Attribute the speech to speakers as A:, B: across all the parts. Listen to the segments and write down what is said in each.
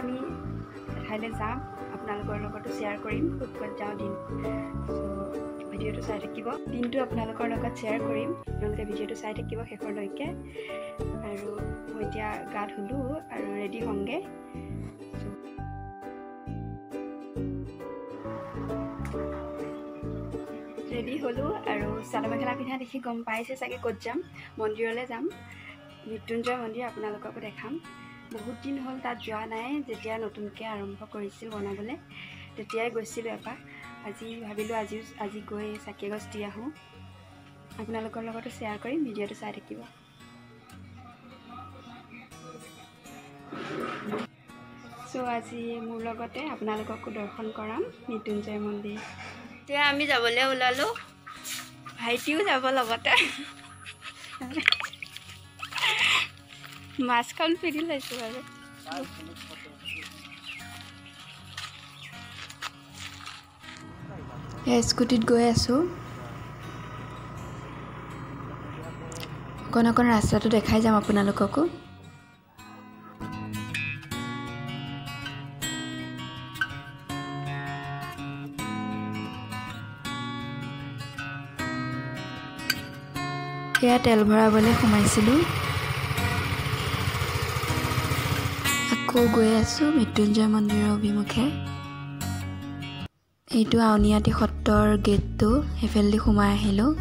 A: আমি এঠাইলৈ যাম। আপোনালোকৰ লগতো শ্বেয়াৰ কৰিম ক'ত ক'ত যাওঁ দিন। ভিডিঅ'টো চাই থাকিব। দিনটো আপোনালোকৰ লগত শ্বেয়াৰ কৰিম। আপোনালোকে ভিডিঅ'টো চাই থাকিব শেষৰলৈকে। আৰু মই এতিয়া গা ধুলোঁ আৰু ৰেডি হ'মগৈ ৰেডি হ'লোঁ আৰু চাদৰ মেখেলা পিন্ধা দেখি গম পাইছে চাগে ক'ত যাম। মন্দিৰলৈ যাম। মৃত্যুঞ্জয় মন্দিৰ আপোনালোককো দেখাম। বহুত দিন হ'ল তাত যোৱা নাই যেতিয়া নতুনকৈ আৰম্ভ কৰিছিল বনাবলৈ তেতিয়াই গৈছিলোঁ এপাক। আজি ভাবিলোঁ আজিও আজি গৈ চাকি গছ দি আহোঁ। আপোনালোকৰ লগতো শ্বেয়াৰ কৰিম ভিডিঅ'টো চাই থাকিব। চ' আজি মোৰ লগতে আপোনালোককো দৰ্শন কৰাম মৃত্যুঞ্জয় মন্দিৰ। এতিয়া আমি যাবলৈ ওলালোঁ ভাইটিও যাব লগতে। পিন্ধি লৈছোঁ বাৰু স্কুটিত গৈ আছোঁ। অকণ অকণ ৰাস্তাটো দেখাই যাম আপোনালোককো। সেয়া তেল ভৰাবলৈ সোমাইছিলোঁ। আকৌ গৈ আছোঁ মৃত্যুঞ্জয় মন্দিৰৰ অভিমুখে। এইটো আউনীআটী সত্ৰৰ গেটটো সেইফালেদি সোমাই আহিলোঁ।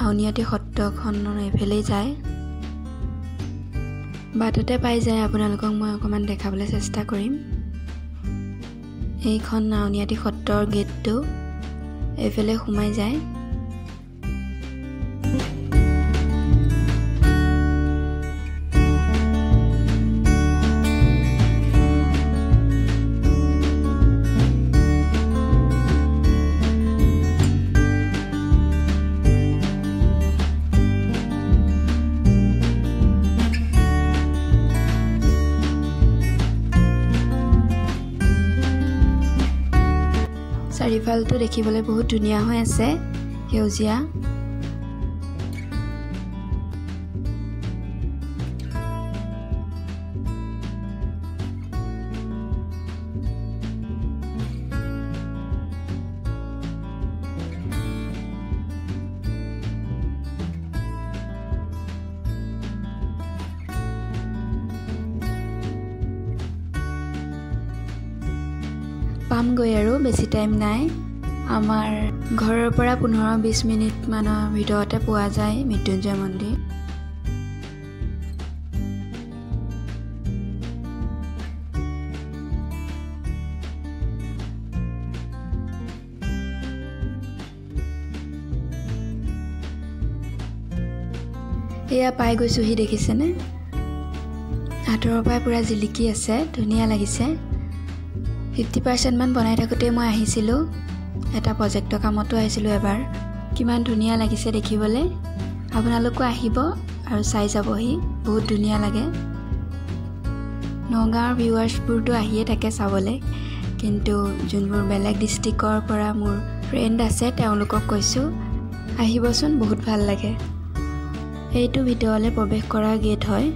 A: আউনীআটী সত্ৰখন এইফালেই যায়। বাটতে পাই যায় আপোনালোকক মই অকণমান দেখাবলৈ চেষ্টা কৰিম। এইখন আউনীআটী সত্ৰৰ গেটটো এইফালে সোমাই যায়। চাৰিওফালটো দেখিবলৈ বহুত ধুনীয়া হৈ আছে সেউজীয়া। পামগৈ আৰু বেছি টাইম নাই। আমাৰ ঘৰৰ পৰা পোন্ধৰ বিছ মিনিটমানৰ ভিতৰতে পোৱা যায় মৃত্যুঞ্জয় মন্দিৰ। এয়া পাই গৈছোঁহি দেখিছেনে? আঁতৰৰ পৰাই পূৰা জিলিকি আছে ধুনীয়া লাগিছে। ফিফটি পাৰ্চেণ্টমান বনাই থাকোঁতেই মই আহিছিলোঁ। এটা প্ৰজেক্টৰ কামতো আহিছিলোঁ এবাৰ। কিমান ধুনীয়া লাগিছে দেখিবলৈ। আপোনালোকো আহিব আৰু চাই যাবহি। বহুত ধুনীয়া লাগে। নগাঁৱৰ ভিউৱাৰ্ছবোৰতো আহিয়ে থাকে চাবলৈ। কিন্তু যোনবোৰ বেলেগ ডিষ্ট্ৰিক্টৰ পৰা মোৰ ফ্ৰেণ্ড আছে তেওঁলোকক কৈছোঁ আহিবচোন বহুত ভাল লাগে। এইটো ভিতৰলৈ প্ৰৱেশ কৰা গেট হয়।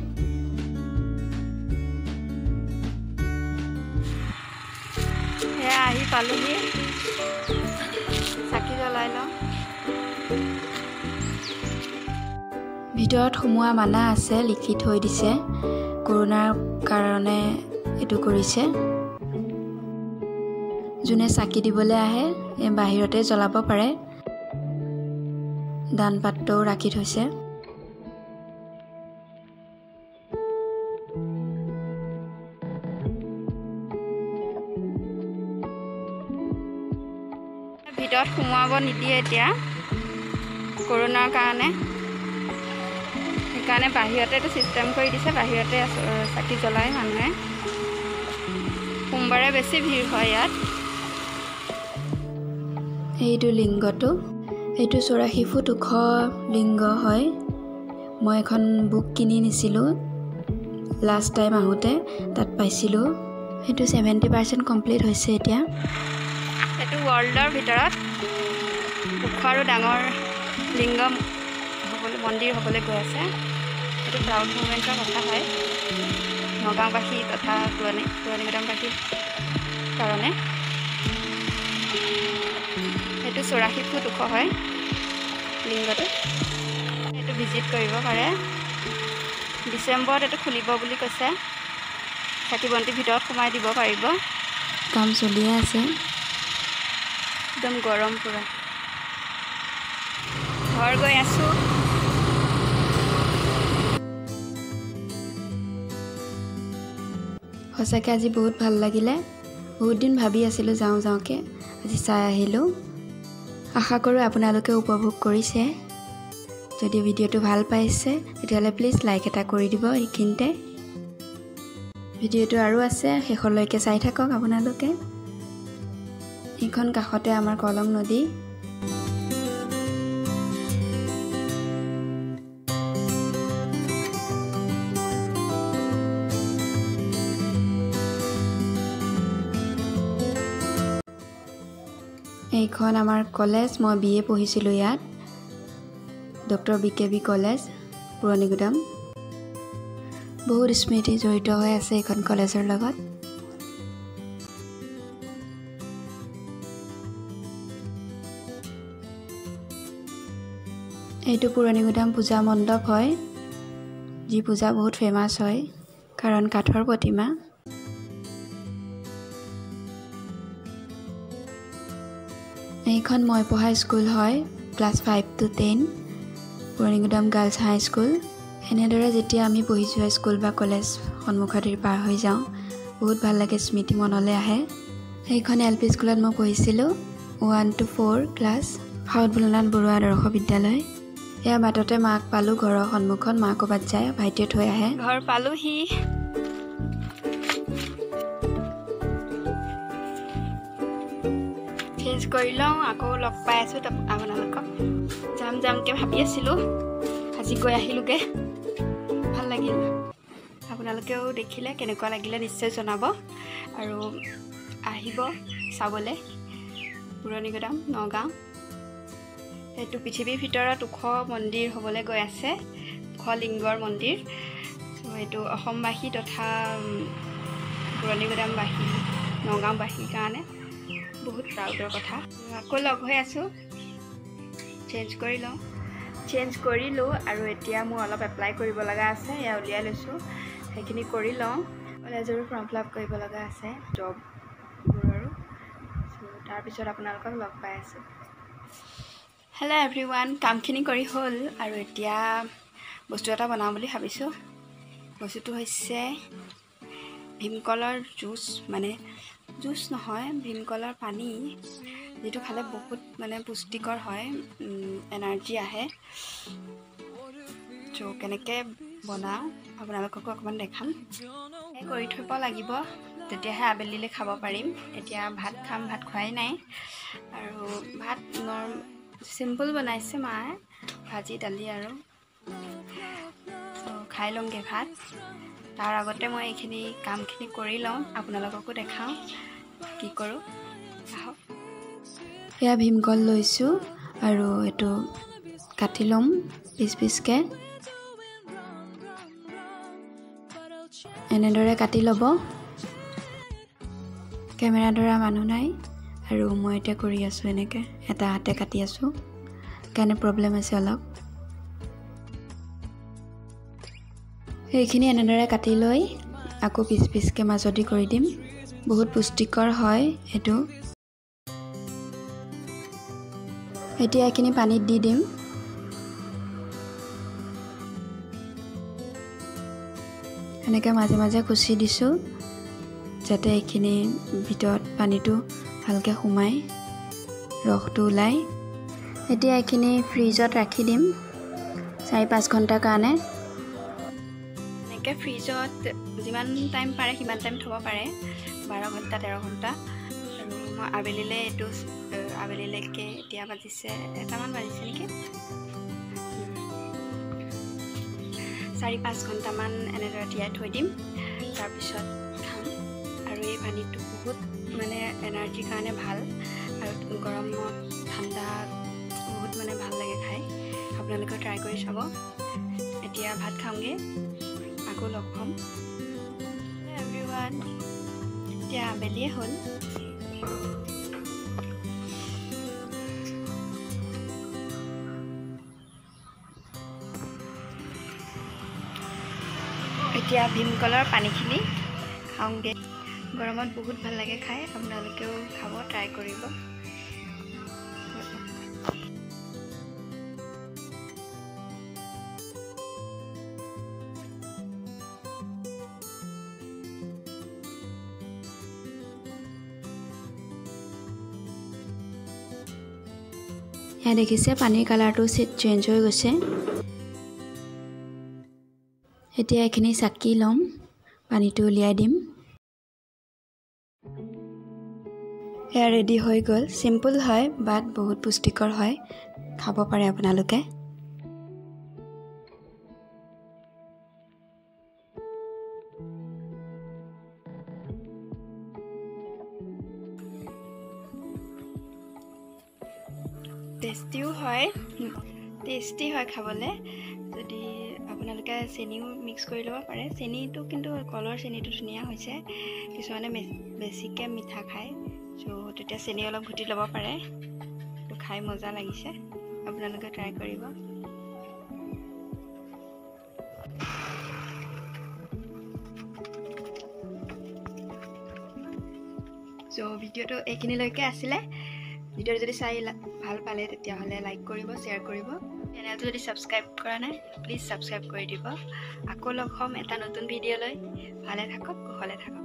A: পালোহি। চাকি জ্বলাই লওঁ। ভিতৰত সোমোৱা মানা আছে লিখি থৈ দিছে। কৰোণাৰ কাৰণে এইটো কৰিছে। যোনে চাকি দিবলৈ আহে বাহিৰতে জ্বলাব পাৰে। দান পাত্ৰও ৰাখি থৈছে। ভিতৰত সোমোৱাব নিদিয়ে এতিয়া কৰোণাৰ কাৰণে। সেইকাৰণে বাহিৰতে এইটো ছিষ্টেম কৰি দিছে বাহিৰতে চাকি জ্বলায় মানুহে। সোমবাৰে বেছি ভিৰ হয় ইয়াত। এইটো লিংগটো এইটো চৌৰাশী ফুট ওখ লিংগ হয়। মই এখন বুক কিনি নিছিলোঁ লাষ্ট টাইম আহোঁতে তাত পাইছিলোঁ। সেইটো ছেভেণ্টি পাৰ্চেণ্ট কমপ্লিট হৈছে এতিয়া। এইটো ৱৰ্ল্ডৰ ভিতৰত ওখ আৰু ডাঙৰ লিংগ হ'বলৈ মন্দিৰ হ'বলৈ গৈ আছে।
B: এইটো প্ৰাউড মুভমেণ্টৰ কথা হয়। নগাঁওবাসী তথা পুৰণি পুৰণি গুদামবাসীৰ কাৰণে। এইটো চৌৰাশী ফুট ওখ হয় লিংগটো। এইটো ভিজিট কৰিব পাৰে। ডিচেম্বৰত এইটো খুলিব বুলি কৈছে। চাকি বন্তি ভিতৰত সোমাই দিব পাৰিব। কাম চলিয়ে আছে। একদম গৰম পূৰা। ঘৰ গৈ আছোঁ। সঁচাকৈ আজি বহুত ভাল লাগিলে। বহুত দিন ভাবি আছিলোঁ যাওঁ যাওঁকৈ। আজি চাই আহিলোঁ। আশা কৰোঁ আপোনালোকে উপভোগ কৰিছে। যদি ভিডিঅ'টো ভাল পাইছে তেতিয়াহ'লে প্লিজ লাইক এটা কৰি দিব এইখিনিতে। ভিডিঅ'টো আৰু আছে শেষলৈকে চাই থাকক আপোনালোকে। এইখন কাষতে আমাৰ কলং নদী। এইখন আমাৰ কলেজ মই বি এ পঢ়িছিলোঁ ইয়াত। Doctor B K B college Puranigudam. বহুত স্মৃতি জড়িত হৈ আছে এইখন কলেজৰ লগত। এইটো পুৰণি গুদাম পূজা মণ্ডপ হয় যি পূজা বহুত ফেমাছ হয় কাৰণ কাঠৰ প্ৰতিমা। এইখন মই পঢ়া স্কুল হয় class five to ten Puranigudam girls high school এনেদৰে যেতিয়া আমি পঢ়ি যোৱা স্কুল বা কলেজ সন্মুখতেই পাৰ হৈ যাওঁ বহুত ভাল লাগে স্মৃতি মনলৈ আহে। সেইখন এল পি স্কুলত মই পঢ়িছিলোঁ one to four class south Bulnath Baruah Adarsha Vidyalaya. এয়া বাটতে মাক পালোঁ ঘৰৰ সন্মুখত মা ক'ৰবাত যায় ভাইটিয়ে থৈ আহে। ঘৰ পালোহি চেঞ্জ কৰি লওঁ আকৌ লগ পাই আছোঁ আপোনালোকক যাম যামকৈ ভাবি আছিলোঁ। আজি গৈ আহিলোঁগৈ। ভাল লাগিল। আপোনালোকেও দেখিলে কেনেকুৱা লাগিলে নিশ্চয় জনাব। আৰু আহিব চাবলৈ। পুৰণি গুদাম নগাঁও। এইটো পৃথিৱীৰ ভিতৰত ওখ মন্দিৰ হ'বলৈ গৈ আছে ওখ লিংগৰ মন্দিৰ। চ' এইটো অসমবাসী তথা পুৰণি গুদামবাসী নগাঁওবাসীৰ কাৰণে বহুত প্ৰাউডৰ কথা। আকৌ লগ হৈ আছোঁ। চেঞ্জ কৰি লওঁ। চেঞ্জ কৰিলোঁ আৰু এতিয়া মোৰ অলপ এপ্লাই কৰিব লগা আছে এয়া উলিয়াই লৈছোঁ। সেইখিনি কৰি লওঁ। কলেজৰো ফৰ্ম ফিল আপ কৰিব লগা আছে জববোৰৰো চ' তাৰপিছত আপোনালোকক লগ পাই আছোঁ। হেল্ল' এভৰি ওৱান কামখিনি কৰি হ'ল আৰু এতিয়া বস্তু এটা বনাওঁ বুলি ভাবিছোঁ। বস্তুটো হৈছে ভীমকলৰ জুচ মানে জুচ নহয় ভীমকলৰ পানী যিটো খালে বহুত মানে পুষ্টিকৰ হয় এনাৰ্জি আহে। চ' কেনেকৈ বনাওঁ আপোনালোককো অকণমান দেখাম। কৰি থ'ব লাগিব তেতিয়াহে আবেলিলৈ খাব পাৰিম। এতিয়া ভাত খাম ভাত খোৱাই নাই। আৰু ভাত নৰ চিম্পুল বনাইছে মায়ে। ভাজি দালি আৰু খাই ল'মগৈ ভাত। তাৰ আগতে মই এইখিনি কামখিনি কৰি লওঁ আপোনালোককো দেখাওঁ কি কৰোঁ। আহক। এয়া ভীমকল লৈছোঁ আৰু এইটো কাটি ল'ম পিচ পিচকৈ। এনেদৰে কাটি ল'ব। কেমেৰা ধৰা মানুহ নাই। আৰু মই এতিয়া কৰি আছোঁ এনেকৈ এটা হাতে কাটি আছোঁ সেইকাৰণে প্ৰব্লেম আছে অলপ। সেইখিনি এনেদৰে কাটি লৈ আকৌ পিচ পিচকৈ মাজদি কৰি দিম। বহুত পুষ্টিকৰ হয় সেইটো এতিয়া এইখিনি পানীত দি দিম। এনেকৈ মাজে মাজে খুচি দিছোঁ যাতে এইখিনি ভিতৰত পানীটো ভালকৈ সোমাই ৰসটো ওলায় এতিয়া এইখিনি ফ্ৰিজত ৰাখি দিম চাৰি পাঁচ ঘণ্টাৰ কাৰণে। এনেকৈ ফ্ৰিজত যিমান টাইম পাৰে সিমান টাইম থ'ব পাৰে বাৰ ঘণ্টা তেৰ ঘণ্টা। মই আবেলিলৈ এইটো আবেলিলৈকে এতিয়া বাজিছে এটামান বাজিছে নেকি? চাৰি পাঁচ ঘণ্টামান এনেদৰে তিয়াই থৈ দিম তাৰপিছত খাম। আৰু এই পানীটো বহুত মানে এনাৰ্জিৰ কাৰণে ভাল আৰু গৰমত ঠাণ্ডা বহুত মানে ভাল লাগে খাই। আপোনালোকেও ট্ৰাই কৰি চাব। এতিয়া ভাত খাওঁগৈ আকৌ লগ পাম। এভৰিৱান এতিয়া আবেলিয়ে হ'ল। এতিয়া ভীমকলৰ পানীখিনি খাওঁগৈ। গৰমত বহুত ভাল লাগে খাই আপোনালোকেও খাব ট্ৰাই কৰিব। এয়া দেখিছে পানীৰ কালাৰটো চেঞ্জ হৈ গৈছে। এতিয়া এইখিনি চাকি ল'ম পানীটো উলিয়াই দিম। এয়া ৰেডি হৈ গ'ল। চিম্পুল হয় বাট বহুত পুষ্টিকৰ হয়। খাব পাৰে আপোনালোকে। টেষ্টিও হয়। টেষ্টি হয় খাবলৈ। যদি আপোনালোকে চেনিও মিক্স কৰি ল'ব পাৰে। চেনিটো কিন্তু কলৰ চেনিটো ধুনীয়া হৈছে। কিছুমানে বেছিকৈ মিঠা খায়। চ' তেতিয়া চেনি অলপ ঘুটি ল'ব পাৰে। খাই মজা লাগিছে। আপোনালোকে ট্ৰাই কৰিব। চ' ভিডিঅ'টো এইখিনিলৈকে আছিলে। ভিডিঅ'টো যদি চাই ভাল পালে তেতিয়াহ'লে লাইক কৰিব শ্বেয়াৰ কৰিব। চেনেলটো যদি ছাবস্ক্ৰাইব কৰা নাই প্লিজ ছাবস্ক্ৰাইব কৰি দিব। আকৌ লগ হ'ম এটা নতুন ভিডিঅ' লৈ ভালে থাকক কুশলে থাকক।